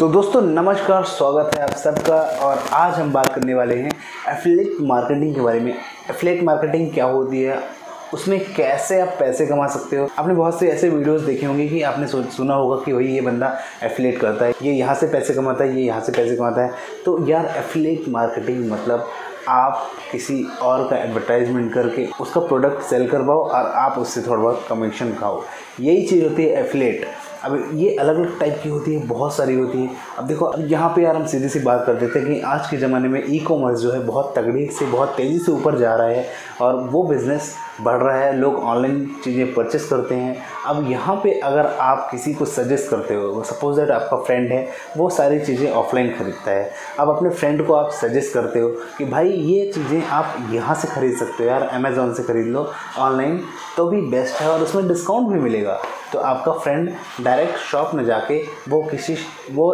तो दोस्तों, नमस्कार, स्वागत है आप सबका, और आज हम बात करने वाले हैं एफिलेट मार्केटिंग के बारे में। एफिलेट मार्केटिंग क्या होती है? उसमें कैसे आप पैसे कमा सकते हो? आपने बहुत से ऐसे वीडियोस देखे होंगे कि आपने सुना होगा कि भाई ये बंदा एफिलेट करता है। ये यहाँ से पैसे कमाता है, ये यहाँ से पैसे कमाता है। तो यार एफिलेट मार्केटिंग मतलब आप किसी और का एडवर्टाइजमेंट करके उसका प्रोडक्ट सेल करवाओ और आप उससे थोड़ा बहुत कमीशन खाओ। यही चीज़ होती है एफिलेट अब ये अलग अलग टाइप की होती है, बहुत सारी होती है। अब देखो, अब यहाँ पे यार हम सीधी सी बात कर देते हैं कि आज के ज़माने में ई कॉमर्स जो है बहुत तगड़ी से, बहुत तेज़ी से ऊपर जा रहा है और वो बिज़नेस बढ़ रहा है, लोग ऑनलाइन चीज़ें परचेस करते हैं। अब यहाँ पे अगर आप किसी को सजेस्ट करते हो सपोज़ दैट आपका फ्रेंड है, वो सारी चीज़ें ऑफलाइन ख़रीदता है। अब अपने फ्रेंड को आप सजेस्ट करते हो कि भाई, ये चीज़ें आप यहाँ से ख़रीद सकते हो यार अमेज़ोन से ख़रीद लो ऑनलाइन तो भी बेस्ट है और उसमें डिस्काउंट भी मिलेगा। तो आपका फ्रेंड डायरेक्ट शॉप में जाके वो किसी, वो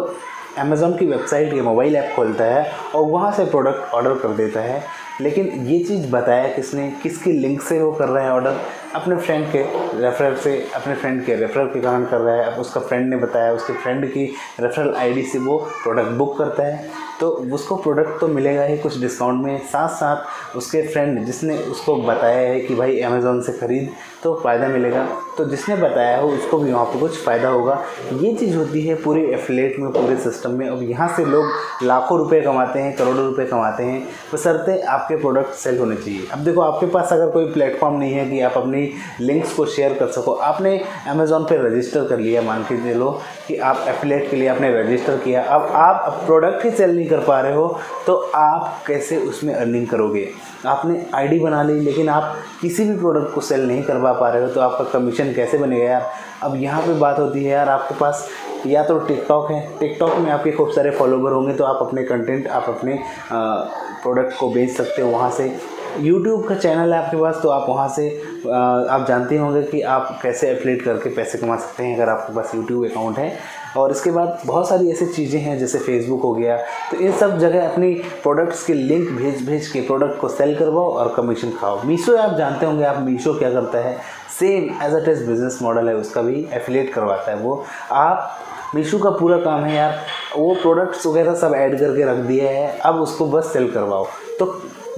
अमेज़ोन की वेबसाइट या मोबाइल ऐप खोलता है और वहाँ से प्रोडक्ट ऑर्डर कर देता है। लेकिन ये चीज़ बताया किसने, किसकी लिंक से वो कर रहा है ऑर्डर अपने फ्रेंड के रेफरल से, अपने फ्रेंड के रेफरल के कारण कर रहा है। अब उसका फ्रेंड ने बताया, उसके फ्रेंड की रेफरल आईडी से वो प्रोडक्ट बुक करता है। तो उसको प्रोडक्ट तो मिलेगा ही कुछ डिस्काउंट में। साथ साथ उसके फ्रेंड जिसने उसको बताया है कि भाई अमेज़ोन से ख़रीद तो फ़ायदा मिलेगा। तो जिसने बताया हो, उसको भी वहाँ पर कुछ फ़ायदा होगा। ये चीज़ होती है पूरे एफिलेट में, पूरे सिस्टम में। अब यहाँ से लोग लाखों रुपए कमाते हैं, करोड़ों रुपए कमाते हैं। बसरते आपके प्रोडक्ट सेल होने चाहिए। अब देखो, आपके पास अगर कोई प्लेटफॉर्म नहीं है कि आप अपनी लिंक्स को शेयर कर सको। आपने अमेज़ोन पर रजिस्टर कर लिया, मान के लो कि आप एफिलेट के लिए आपने रजिस्टर किया। अब आप प्रोडक्ट ही सेल नहीं कर पा रहे हो तो आप कैसे उसमें अर्निंग करोगे? आपने आईडी बना ली, लेकिन आप किसी भी प्रोडक्ट को सेल नहीं करवा पा रहे हो तो आपका कमीशन कैसे बनेगा यार? अब यहाँ पे बात होती है यार, आपके पास या तो टिकटॉक है। टिकटॉक में आपके खूब सारे फॉलोवर होंगे तो आप अपने कंटेंट आप अपने प्रोडक्ट को बेच सकते हो वहाँ से। यूट्यूब का चैनल है आपके पास तो आप वहाँ से आप जानते होंगे कि आप कैसे एफलेट करके पैसे कमा सकते हैं अगर आपके पास यूट्यूब अकाउंट है। और इसके बाद बहुत सारी ऐसी चीज़ें हैं, जैसे फेसबुक हो गया। तो इन सब जगह अपनी प्रोडक्ट्स के लिंक भेज भेज के प्रोडक्ट को सेल करवाओ और कमीशन खाओ। मीशो आप जानते होंगे, आप मीशो क्या करता है? Same as a test business model है, उसका भी एफिलेट करवाता है वो। आप मीशो का पूरा काम है यार। वो प्रोडक्ट्स वगैरह सब ऐड करके रख दिया है। अब उसको बस सेल करवाओ। तो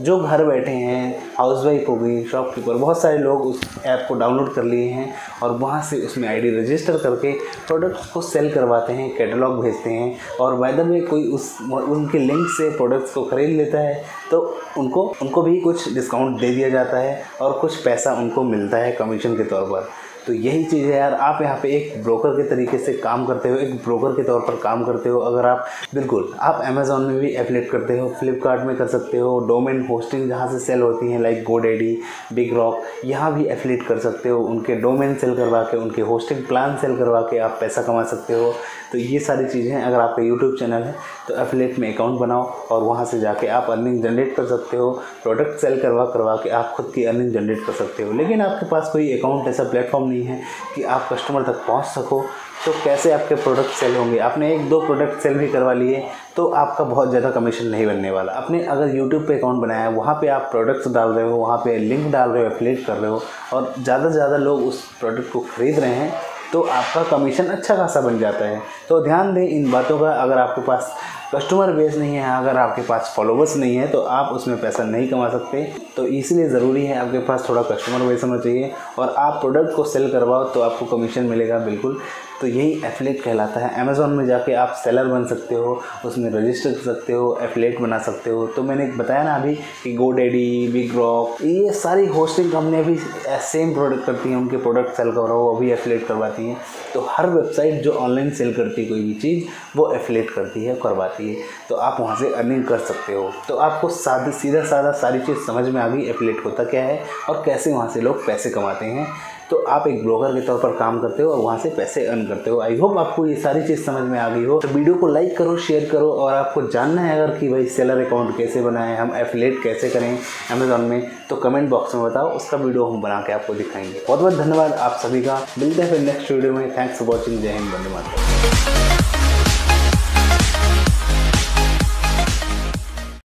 जो घर बैठे हैं हाउस वाइफ हो गई शॉपकीपर बहुत सारे लोग उस ऐप को डाउनलोड कर लिए हैं और वहाँ से उसमें आईडी रजिस्टर करके प्रोडक्ट्स को सेल करवाते हैं कैटलॉग भेजते हैं और बाय द वे कोई उस, उनके लिंक से प्रोडक्ट्स को ख़रीद लेता है तो उनको उनको भी कुछ डिस्काउंट दे दिया जाता है और कुछ पैसा उनको मिलता है कमीशन के तौर पर। तो यही चीज़ है यार, आप यहाँ पे एक ब्रोकर के तरीके से काम करते हो, एक ब्रोकर के तौर पर काम करते हो, अगर आप, बिल्कुल, आप अमेज़ोन में भी एफिलेट करते हो फ्लिपकार्ट में कर सकते हो डोमेन होस्टिंग जहाँ से सेल होती हैं लाइक गोडेडी बिग रॉक यहाँ भी एफिलेट कर सकते हो, उनके डोमेन सेल करवा के, उनके होस्टिंग प्लान सेल करवा के आप पैसा कमा सकते हो। तो ये सारी चीज़ें अगर आपका यूट्यूब चैनल है तो एफिलेट में अकाउंट बनाओ और वहाँ से जाके आप अर्निंग जनरेट कर सकते हो प्रोडक्ट सेल करवा करवा के आप खुद की अर्निंग जनरेट कर सकते हो। लेकिन आपके पास कोई अकाउंट ऐसा प्लेटफॉर्म नहीं है कि आप कस्टमर तक पहुँच सको। तो कैसे आपके प्रोडक्ट सेल होंगे? आपने एक दो प्रोडक्ट सेल भी करवा लिए तो आपका बहुत ज़्यादा कमीशन नहीं बनने वाला। आपने अगर यूट्यूब पे अकाउंट बनाया है, वहाँ पे आप प्रोडक्ट्स डाल रहे हो, वहाँ पे लिंक डाल रहे हो एफलेट कर रहे हो, और ज़्यादा से ज़्यादा लोग उस प्रोडक्ट को ख़रीद रहे हैं तो आपका कमीशन अच्छा खासा बन जाता है। तो ध्यान दें इन बातों का, अगर आपके पास कस्टमर बेस नहीं है, अगर आपके पास फॉलोवर्स नहीं है तो आप उसमें पैसा नहीं कमा सकते। तो इसलिए ज़रूरी है आपके पास थोड़ा कस्टमर बेस होना चाहिए और आप प्रोडक्ट को सेल करवाओ तो आपको कमीशन मिलेगा बिल्कुल। तो यही एफलेट कहलाता है। अमेज़ोन में जाके आप सेलर बन सकते हो, उसमें रजिस्टर कर सकते हो एफलेट बना सकते हो। तो मैंने बताया ना अभी कि गो डैडी बिग रॉक ये सारी होस्टिंग कंपनियाँ भी सेम प्रोडक्ट करती हैं, उनके प्रोडक्ट सेल करो वो भी एफलेट करवाती हैं। तो हर वेबसाइट जो ऑनलाइन सेल करती है कोई भी चीज़, वो एफलेट करती है, करवाती है। तो आप वहाँ से अर्निंग कर सकते हो। तो आपको सादा, सीधा साधा सारी चीज़ समझ में आ गई एफलेट होता क्या है और कैसे वहाँ से लोग पैसे कमाते हैं। तो आप एक ब्लॉगर के तौर पर काम करते हो और वहाँ से पैसे अर्न करते हो। आई होप आपको ये सारी चीज़ समझ में आ गई हो। तो वीडियो को लाइक करो शेयर करो और आपको जानना है अगर कि भाई सेलर अकाउंट कैसे बनाएँ, हम एफिलेट कैसे करें अमेजोन में तो कमेंट बॉक्स में बताओ, उसका वीडियो हम बना के आपको दिखाएँगे। बहुत बहुत धन्यवाद आप सभी का। मिलते हैं फिर नेक्स्ट वीडियो में। थैंक्स फॉर वॉचिंग जय हिंद धन्यवाद